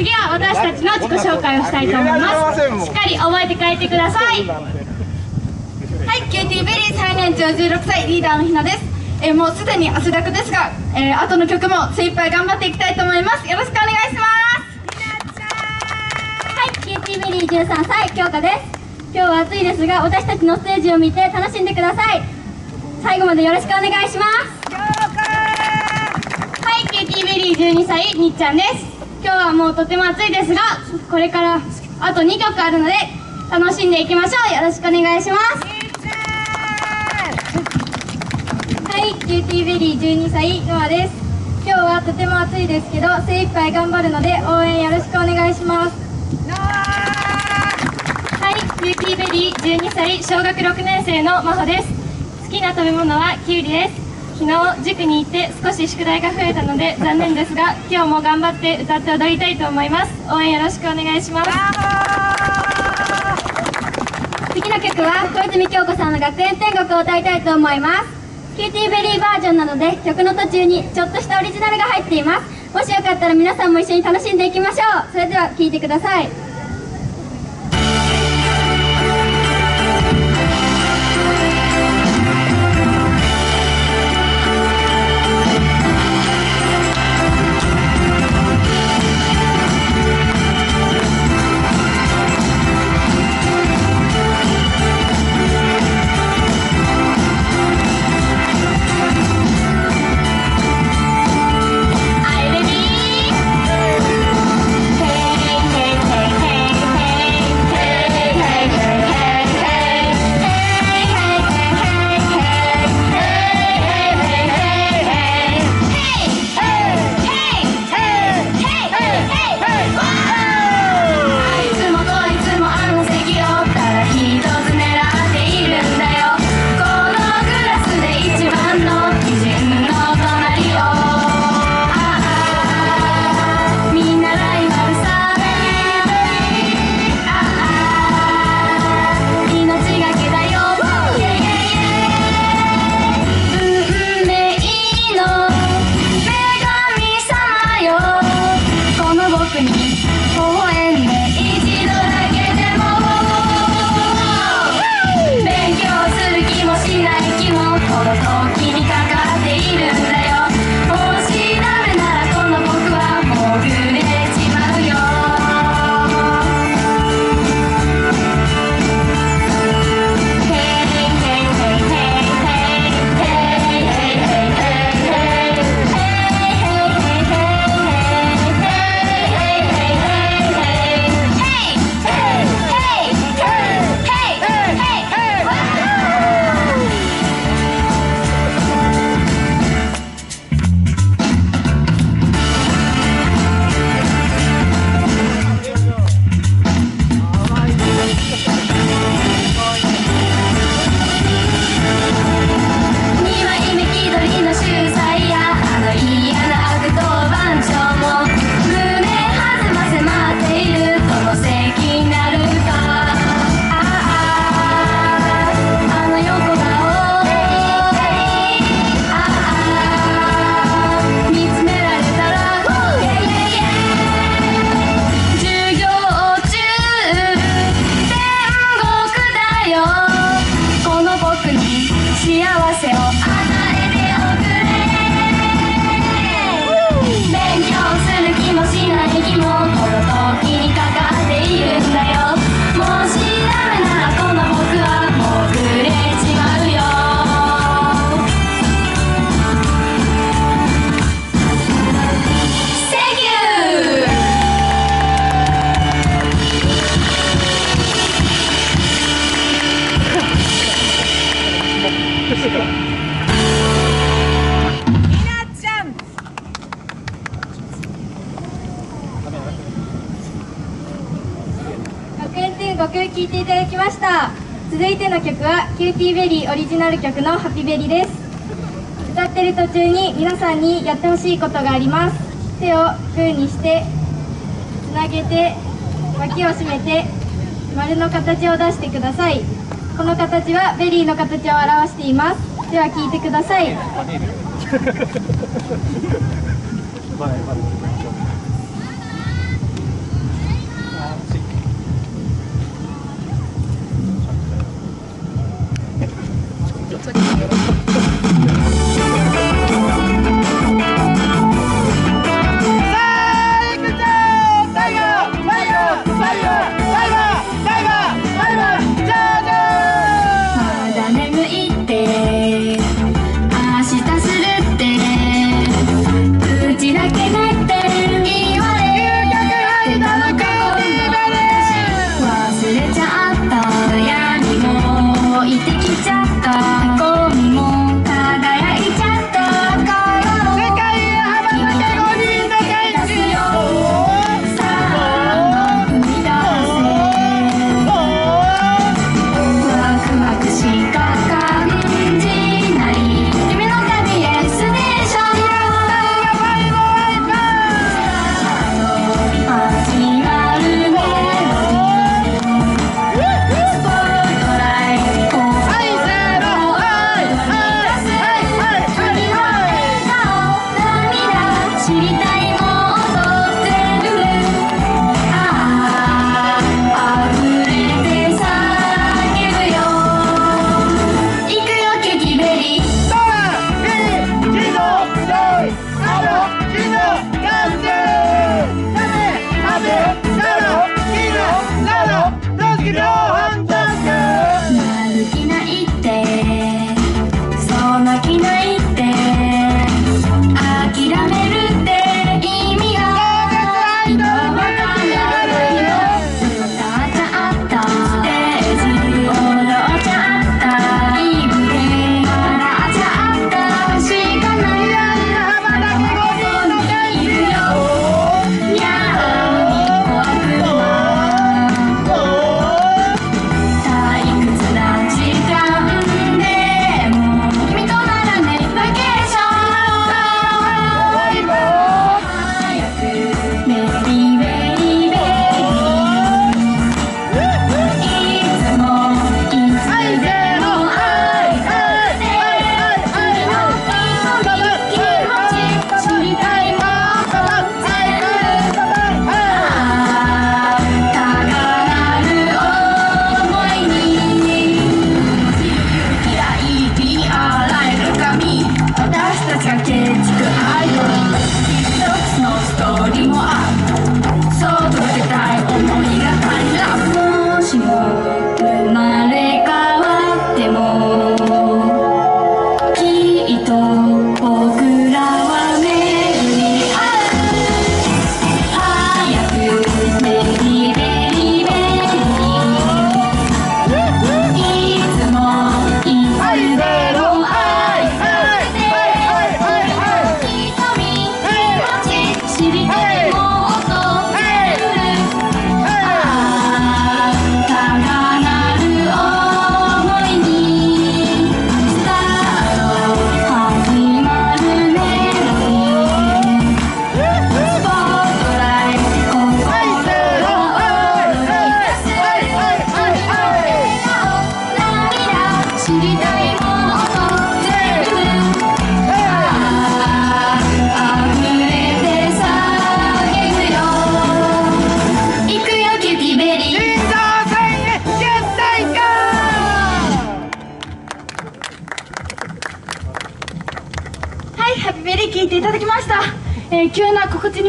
次は私たちの自己紹介をしたいと思います。しっかり覚えて帰ってください。はい、キューティーベリー最年長16歳リーダーのひなです、えーもうすでに汗だくですが、えー後の曲も精一杯頑張っていきたいと思います。よろしくお願いします。はい、キューティーベリー13歳、京香です。今日は暑いですが、私たちのステージを見て楽しんでください。最後までよろしくお願いします。はい、キューティーベリー12歳にっちゃんです今日はもうとても暑いですがこれからあと2曲あるので楽しんでいきましょう。よろしくお願いします。はい、キューティーベリー12歳ノアです。今日はとても暑いですけど精一杯頑張るので応援よろしくお願いします。はい、キューティーベリー12歳小学6年生の真帆です。好きな食べ物はキュウリです昨日塾に行って少し宿題が増えたので残念ですが今日も頑張って歌って踊りたいと思います。応援よろしくお願いします。次の曲は小泉今日子さんの学園天国を歌いたいと思います。キューティーベリーバージョンなので曲の途中にちょっとしたオリジナルが入っています。もしよかったら皆さんも一緒に楽しんでいきましょう。それでは聴いてください。5曲聴いていただきました。続いての曲はキューティーベリーオリジナル曲の「ハピベリ」です。歌ってる途中に皆さんにやってほしいことがあります。手をグーにしてつなげて脇を締めて丸の形を出してください。この形はベリーの形を表しています。では聞いてください。前ま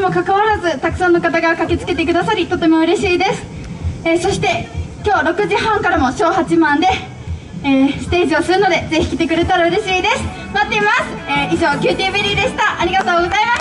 にもかかわらずたくさんの方が駆けつけてくださりとても嬉しいです、えーそして今日6時半からも小8万で、えーステージをするのでぜひ来てくれたら嬉しいです。待っています、えー以上キューティーベリーでした。ありがとうござい